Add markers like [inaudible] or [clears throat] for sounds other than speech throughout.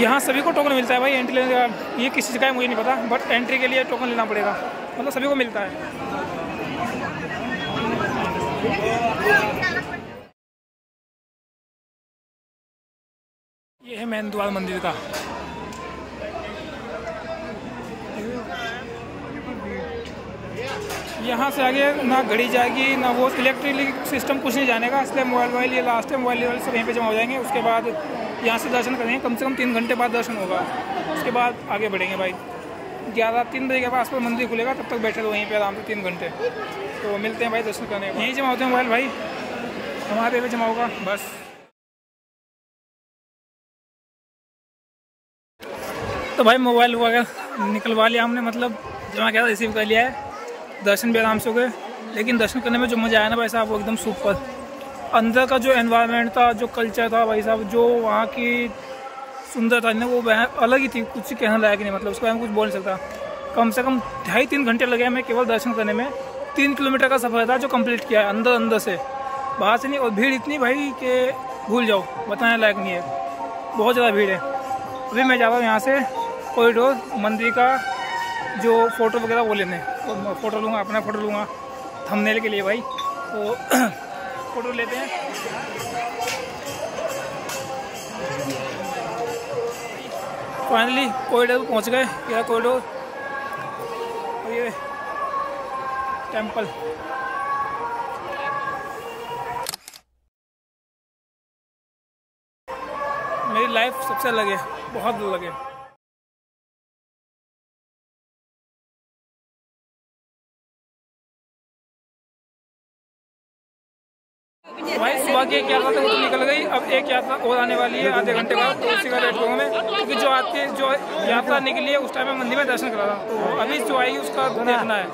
यहाँ सभी को टोकन मिलता है भाई एंट्री लेने का ये किस चीज़ का है मुझे नहीं पता बट एंट्री के लिए टोकन लेना पड़ेगा। मतलब सभी को मिलता है। ये है मेन द्वार मंदिर का। यहाँ से आगे ना घड़ी जाएगी, ना वो इलेक्ट्रिक सिस्टम कुछ नहीं जाने का इसलिए मोबाइल वाइल ये लास्ट है मोबाइल सब यहीं पे जमा हो जाएँगे। उसके बाद यहाँ से दर्शन करेंगे। कम से कम तीन घंटे बाद दर्शन होगा। उसके बाद आगे बढ़ेंगे भाई। ग्यारह तीन बजे के पास मंदिर खुलेगा, तब तक बैठे रहो वहीं पे आराम से तीन घंटे। तो मिलते हैं भाई दर्शन करने यहीं जमा होते हैं मोबाइल भाई। हमारे पे जमा होगा। बस। तो भाई मोबाइल वगैरह निकलवा लिया हमने मतलब जमा किया रिसीव कर लिया है। दर्शन भी आराम से हो गए। लेकिन दर्शन करने में जो मज़ा आया ना भाई साहब, वो एकदम सुपर। अंदर का जो एनवायरनमेंट था, जो कल्चर था, भाई साहब, जो वहाँ की सुंदरता ना, वो वह अलग ही थी, कुछ कहने लायक नहीं मतलब उसको हम कुछ बोल नहीं सकता। कम से कम ढाई तीन घंटे लगे हमें केवल दर्शन करने में। तीन किलोमीटर का सफ़र था जो कंप्लीट किया है अंदर अंदर से। बाहर से नहीं, और भीड़ इतनी भाई कि भूल जाओ, बताने लायक नहीं है। बहुत ज़्यादा भीड़ है। अभी मैं जा रहा हूँ यहाँ से कॉरिडोर मंदिर का जो फ़ोटो वगैरह वो लेने। फ़ोटो लूँगा, अपना फ़ोटो लूँगा थंबनेल के लिए भाई। तो [clears throat] फ़ोटो लेते हैं। फाइनली कॉरिडोर पहुँच गए। कॉरिडोर और ये टेंपल मेरी लाइफ सबसे अलग है, बहुत अलग है। भाई ये क्या एक यात्रा तो निकल गई, अब एक यात्रा और आने वाली है, आधे घंटे बाद तो उसी का करूँगा मैं, क्योंकि जो आती, जो यात्रा निकली है, उस टाइम में मंदिर में दर्शन करा था तो अभी जो आएगी, उसका देखना है।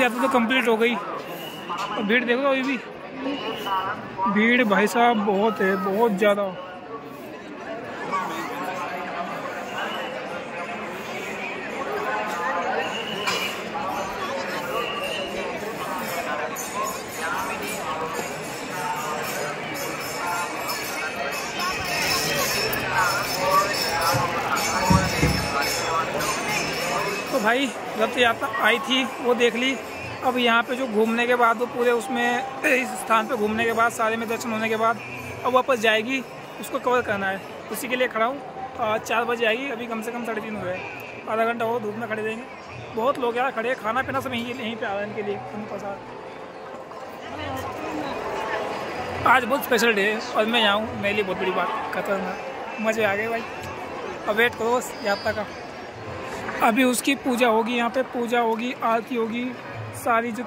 यात्रा तो कंप्लीट हो गई। और भीड़ देखो अभी भी। भीड़ भाई साहब बहुत है, बहुत ज़्यादा। तो भाई रथ यात्रा आई थी, वो देख ली। अब यहाँ पे जो घूमने के बाद वो पूरे उसमें, इस स्थान पे घूमने के बाद सारे में दर्शन होने के बाद, अब वापस जाएगी, उसको कवर करना है। उसी के लिए खड़ा हूँ। चार बजे आएगी, अभी कम से कम साढ़े तीन हुए आधा घंटा हो धूप में खड़े देंगे बहुत लोग यार खड़े खाना पीना सब यहीं यहीं पर आ रहे हैं इनके लिए प्रसाद आज बहुत स्पेशल डे है, और मैं यहाँ हूँ, मेरे लिए बहुत बड़ी बात, खतरनाक। मज़े आ गए भाई। अब वेट करो यात्रा का। अभी उसकी पूजा होगी, यहाँ पे पूजा होगी, आरती होगी सारी जो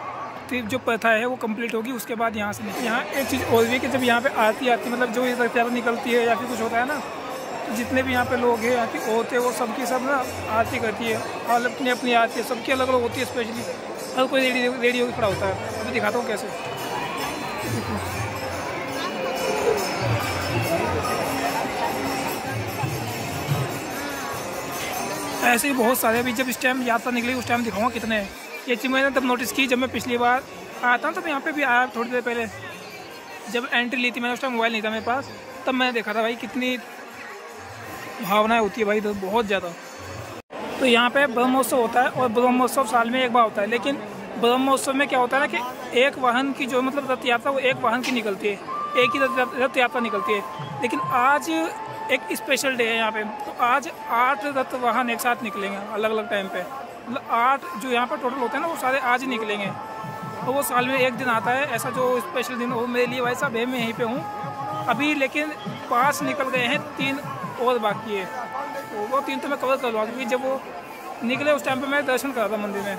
जो प्रथा है वो कंप्लीट होगी, उसके बाद यहाँ से यहाँ एक चीज़ और भी है कि जब यहाँ पे आती है मतलब जो ये रथ निकलती है या फिर कुछ होता है ना तो जितने भी यहाँ पे लोग हैं, यहाँ की औरतें, वो सबकी सब ना आरती करती है। और अपनी अपनी आरती सबकी अलग अलग होती है स्पेशली हर कोई रेडी रेडी होकर खड़ा होता है। अभी दिखाता हूँ कैसे। ऐसे ही बहुत सारे अभी जब इस टाइम यात्रा निकली, उस टाइम दिखाऊँगा कितने हैं। ये चीज़ मैंने तब नोटिस की जब मैं पिछली बार आया था तब यहाँ पे भी आया थोड़ी देर पहले। जब एंट्री ली थी मैंने, उस टाइम मोबाइल नहीं था मेरे पास, तब मैंने देखा था भाई कितनी भावनाएँ होती है भाई इधर बहुत ज़्यादा। तो यहाँ पे ब्रह्मोत्सव होता है और ब्रह्मोत्सव साल में एक बार होता है, लेकिन ब्रह्मोत्सव में क्या होता है ना कि एक वाहन की जो मतलब रथ यात्रा वो एक वाहन की निकलती है, एक ही रथ यात्रा निकलती है। लेकिन आज एक स्पेशल डे है यहाँ पे तो आज आठ रथ वाहन एक साथ निकलेंगे अलग अलग टाइम पे। आठ जो यहाँ पर टोटल होते हैं ना, वो सारे आज ही निकलेंगे। तो वो साल में एक दिन आता है, ऐसा जो स्पेशल दिन वो मेरे लिए भाई साहब है मैं यहीं पे हूँ। अभी लेकिन पास निकल गए हैं तीन और बाकी है। तो वो तीन तो मैं कवर करवा क्योंकि जब वो निकले उस टाइम पे मैं दर्शन करा था मंदिर में।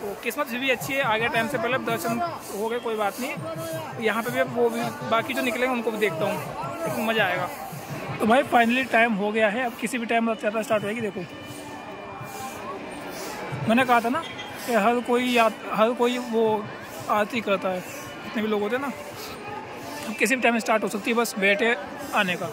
तो किस्मत भी अच्छी है, आगे टाइम से पहले दर्शन हो गए, कोई बात नहीं। यहाँ पे भी वो भी, बाकी जो निकलेंगे, उनको भी देखता हूँ। मज़ा आएगा। तो भाई फाइनली टाइम हो गया है। अब किसी भी टाइम रथ यात्रा स्टार्ट होगी देखो। मैंने कहा था ना कि हर कोई याद हर कोई वो आरती करता है, जितने भी लोग होते हैं ना, अब किसी भी टाइम स्टार्ट हो सकती है बस बैठे आने का।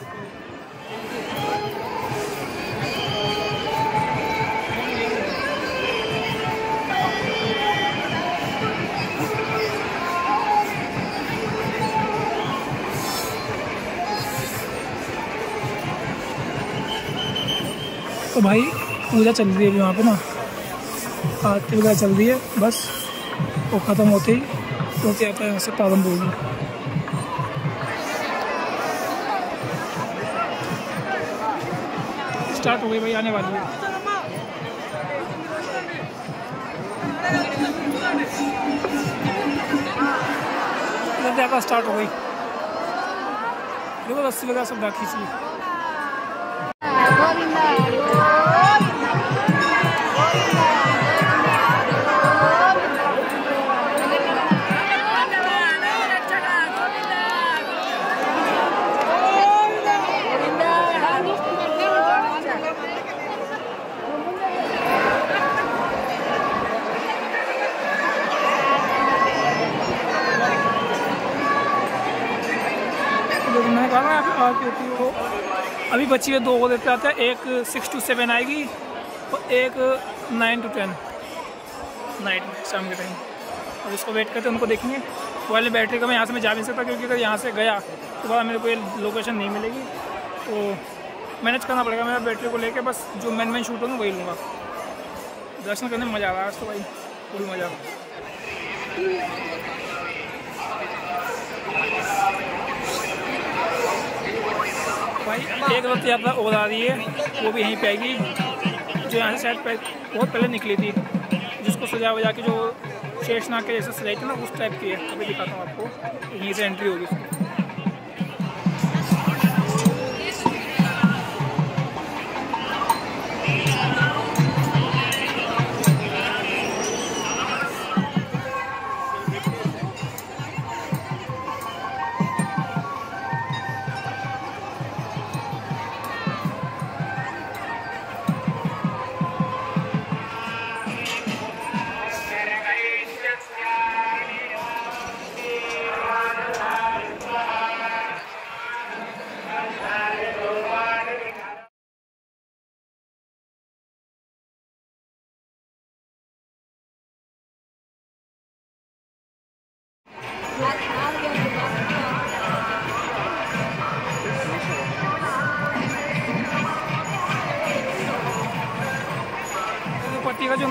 तो भाई पूजा चल रही है अभी वहाँ पे ना। आरती वगैरह चल रही है, बस। वो ख़त्म होते ही होते आता है, यहाँ से प्रारंभ होगी स्टार्ट हो गई भाई, आने वाली है। स्टार्ट हो गई। देखो रस्सी वगैरह सब खींच ली अभी बची हुई दो को देते आते हैं, एक सिक्स टू सेवन आएगी और एक नाइन टू टेन नाइट में शाम के टाइम और उसको वेट करते हैं, उनको देखेंगे। वाले बैटरी का मैं यहाँ से मैं जा नहीं सकता, क्योंकि अगर यहाँ से गया तो बाद मेरे को ये लोकेशन नहीं मिलेगी। तो मैनेज करना पड़ेगा मेरा बैटरी को लेके, बस जो मैन मैन शूट होगा वही लूँगा। दर्शन करने में मज़ा आ रहा है आज तो भाई, पूरी मज़ा। भाई एक रथ यात्रा और आ रही है, वो भी यहीं पे आएगी। जो यहाँ साइड पर बहुत पहले निकली थी, जिसको सजा वजा के जो शेषनाग के जैसे सजाई थी ना, उस टाइप की है। अभी दिखाता हूँ आपको, यहीं से एंट्री होगी उसकी।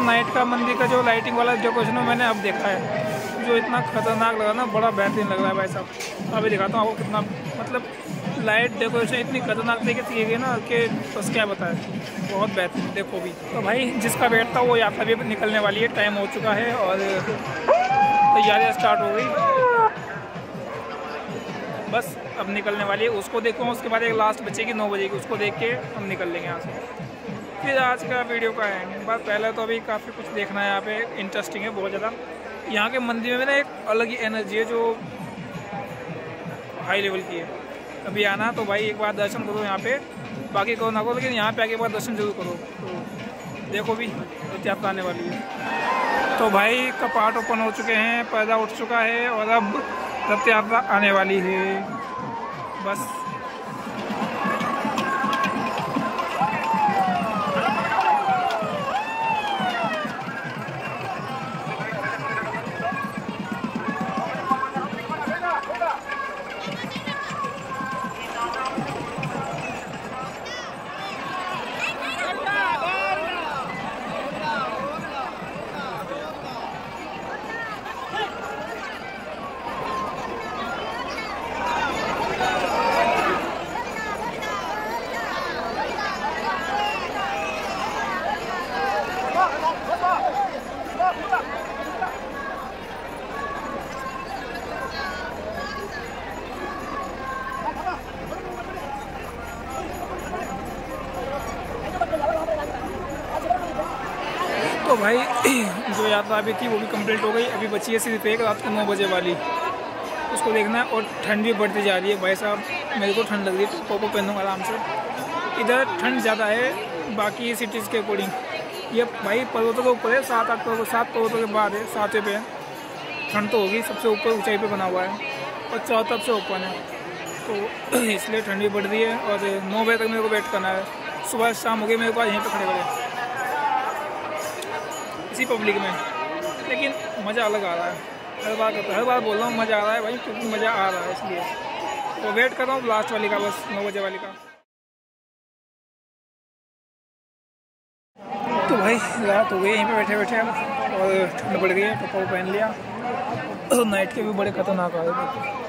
नाइट का मंदिर का जो लाइटिंग वाला डेकोरेशन मैंने अब देखा है, जो इतना खतरनाक लगा ना, बड़ा बेहतरीन लग रहा है भाई साहब। अभी दिखाता हूँ आपको कितना मतलब लाइट डेकोरेशन इतनी खतरनाक तरीके से गई ना कि बस क्या बताए, बहुत बेहतरीन, देखो भी। तो भाई, जिसका वेट था वो यात्रा भी निकलने वाली है टाइम हो चुका है और तैयारियाँ स्टार्ट हो गई। बस, अब निकलने वाली है, उसको देखो, उसके बाद एक लास्ट बचेगी नौ बजे की, उसको देख के हम निकल लेंगे यहाँ से। फिर आज का वीडियो का है बस पहले तो अभी काफ़ी कुछ देखना है, यहाँ पे इंटरेस्टिंग है, बहुत ज़्यादा। यहाँ के मंदिर में ना एक अलग ही एनर्जी है जो हाई लेवल की है। अभी आना तो भाई एक बार दर्शन करो यहाँ पे, बाकी करो ना करो, लेकिन यहाँ पे आके एक बार दर्शन ज़रूर करो। तो देखो भी रथ यात्रा आने वाली है। तो भाई कपाट ओपन हो चुके हैं पर्दा उठ चुका है, और अब रथ यात्रा आने वाली है। बस। तो भाई, जो यात्रा अभी थी, वो भी कंप्लीट हो गई। अभी बची है सिर्फ़ एक रात को नौ बजे वाली। उसको देखना है और ठंड भी बढ़ती जा रही है। भाई साहब, मेरे को ठंड लग रही है। पोपो पहनूँगा आराम से। इधर ठंड ज़्यादा है, बाकी सिटीज़ के अकॉर्डिंग ये भाई, पर्वतों के ऊपर है। सात, आठ पर्वत, सात पर्वतों के बाद है, सातवें पे ठंड तो होगी, सबसे ऊपर ऊंचाई पे बना हुआ है और चारों से ओपन है। तो [clears throat] इसलिए ठंड बढ़ रही है और नौ बजे तक मेरे को वेट करना है। सुबह शाम हो गई, मेरे पास यहीं पर खड़े खड़े इसी पब्लिक में। लेकिन मज़ा अलग आ रहा है। हर बार हर बार बोल रहा हूँ मज़ा आ रहा है भाई, क्योंकि मज़ा आ रहा है इसलिए। तो वेट कर रहा हूँ लास्ट वाली का, बस नौ बजे वाली का। तो भाई, रात हो गई, यहीं पे बैठे बैठे और ठंड पड़ गई है टप्पा पहन लिया। [clears throat] तो नाइट के भी बड़े खतरनाक आ रहे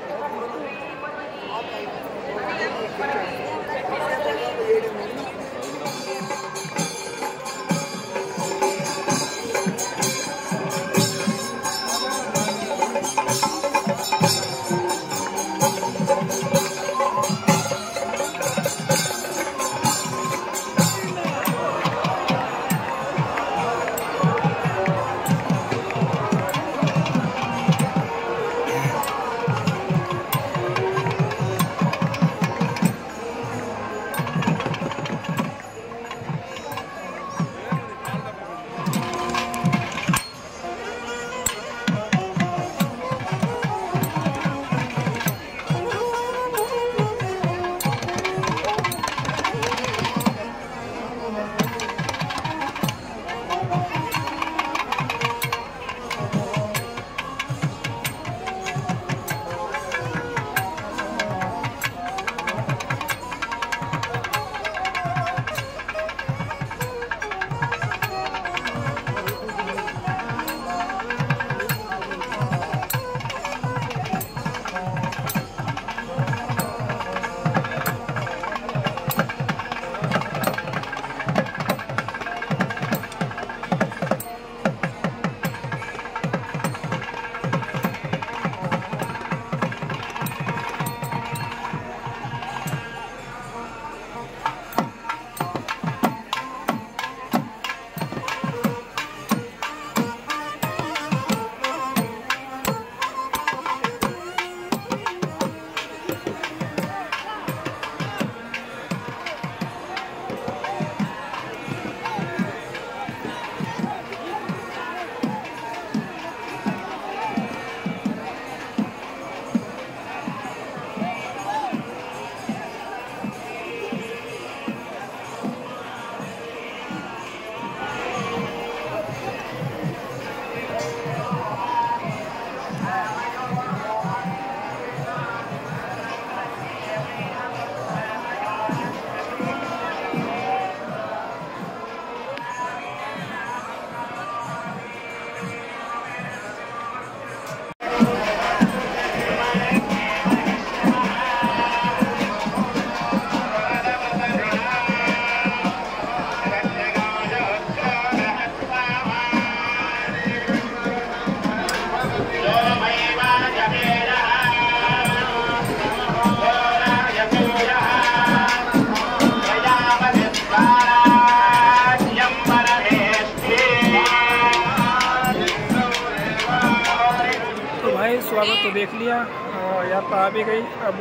यात्रा आ भी गई। अब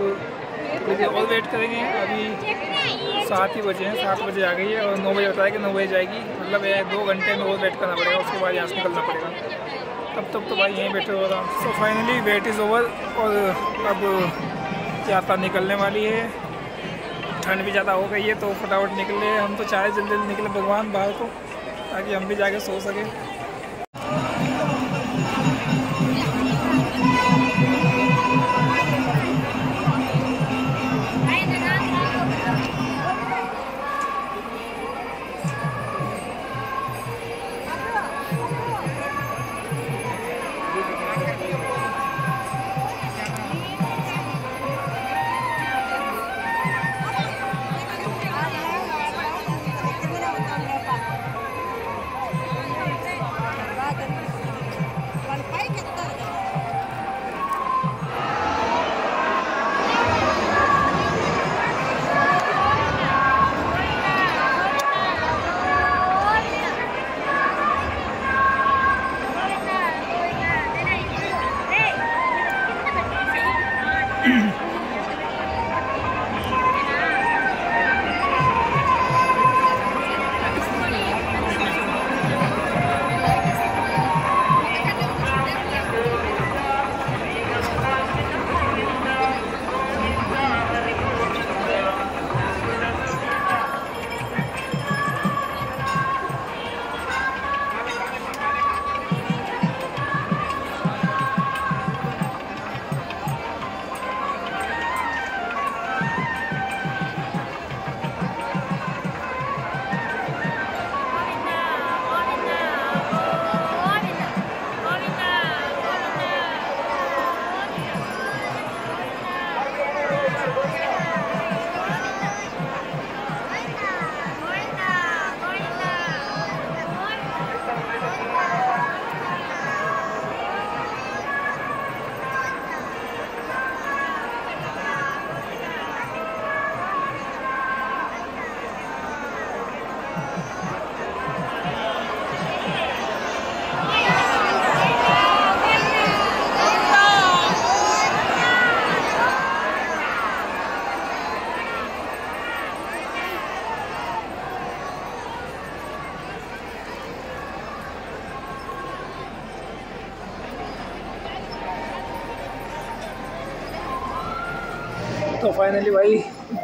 देर और वेट करेंगे। अभी सात ही बजे हैं, सात बजे आ गई है और नौ बजे बताया कि नौ बजे जाएगी। मतलब दो घंटे में और वेट करना पड़ेगा, उसके बाद यहाँ से निकलना पड़ेगा। तब तक तो भाई यहीं बैठे हो रहा हूँ सो। फाइनली वेट इज़ ओवर और अब यात्रा निकलने वाली है। ठंड भी ज़्यादा हो गई है तो फटाफट निकले। हम तो चाहे जल्दी जल्दी निकले भगवान, बाहर को ताकि हम भी जाके सो सकें। Yeah. [clears throat] फाइनली भाई,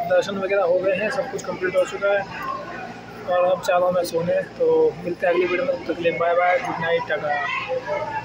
दर्शन वगैरह हो गए हैं, सब कुछ कंप्लीट हो चुका है। और अब चारों में सोने तो मिलते हैं अगली वीडियो में तकलीफ़ bye bye good night tata.